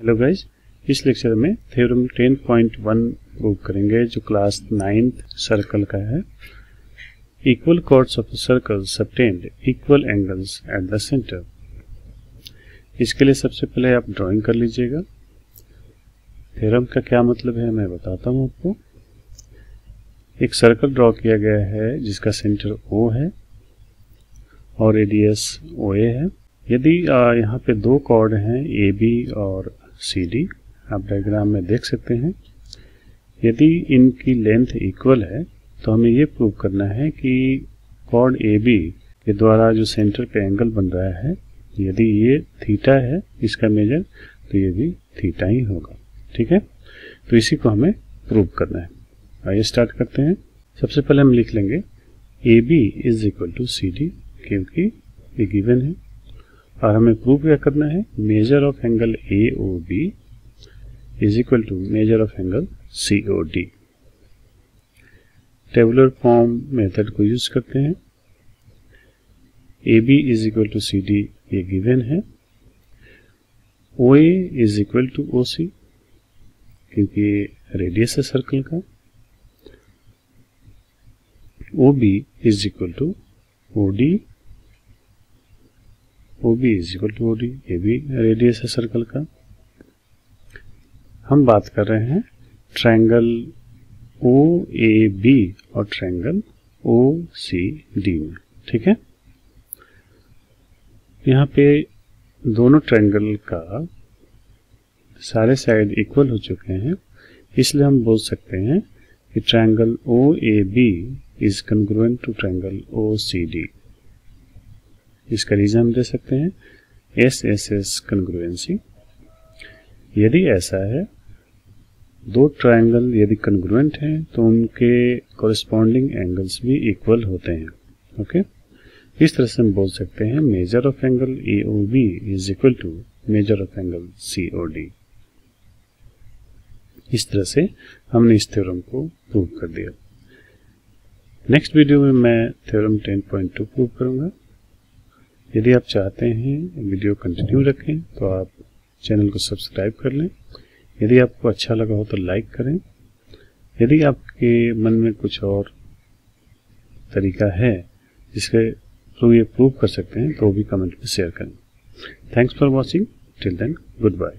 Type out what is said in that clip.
Hello guys इस lecture में theorem 10.1 prove करेंगे, जो क्लास नाइन्थ सर्कल का है। Equal chords of circle subtend equal angles at the centre इसके लिए सबसे पहले आप ड्राइंग कर लीजिएगा। थ्योरम का क्या मतलब है, मैं बताता हूँ आपको। एक सर्कल ड्रॉ किया गया है, जिसका सेंटर ओ है, और रेडियस OA है। यदि यहाँ पे दो कॉर्ड हैं ए बी और सी डी आप डायग्राम में देख सकते हैं। यदि इनकी लेंथ इक्वल है तो हमें ये प्रूव करना है कि कॉर्ड ए बी के द्वारा जो सेंटर पे एंगल बन रहा है, यदि ये थीटा है इसका मेजर तो ये भी थीटा ही होगा। ठीक है? तो इसी को हमें प्रूव करना है। आइए स्टार्ट करते हैं। सबसे पहले हम लिख लेंगे A B is equal to C D क्योंकि ये गिवन है। और हमें प्रूव क्या करना है? Measure of angle A O B is equal to measure of angle C O D tabular form method को यूज़ करते हैं। A B is equal to C D ये गिवन है। O A is equal to O C क्योंकि radius है circle का। O B is equal to O D O B is equal to O D ये भी radius है circle का। हम बात कर रहे हैं ट्रायंगल ओ ए बी और ट्रायंगल ओ सी डी में, ठीक है? यहाँ पे दोनों ट्रायंगल का सारे साइड इक्वल हो चुके हैं, इसलिए हम बोल सकते हैं कि triangle O A B is congruent to triangle O C D इसका रीजन हम दे सकते हैं। S S S congruency. यदि ऐसा है, दो ट्रायंगल यदि कन्ग्रुएंट हैं तो उनके कॉरेस्पॉन्डिंग एंगल्स भी इक्वल होते हैं। ओके? इस तरह से हम बोल सकते हैं, measure of angle A O B is equal to measure of angle C O D इस तरह से हमने इस थ्योरम को प्रूव कर दिया। नेक्स्ट वीडियो में मैं थ्योरम 10.2 प्रूव करूँगा। यदि आप चाहते हैं वीडियो कंटिन्यू रखें तो आप चैनल को सब्सक्राइब कर लें। यदि आपको अच्छा लगा हो तो लाइक करें। यदि आपके मन में कुछ और तरीका है जिसके थ्रू ये प्रूव कर सकते हैं तो भी कमेंट में शेयर करें। Thanks for watching till then good bye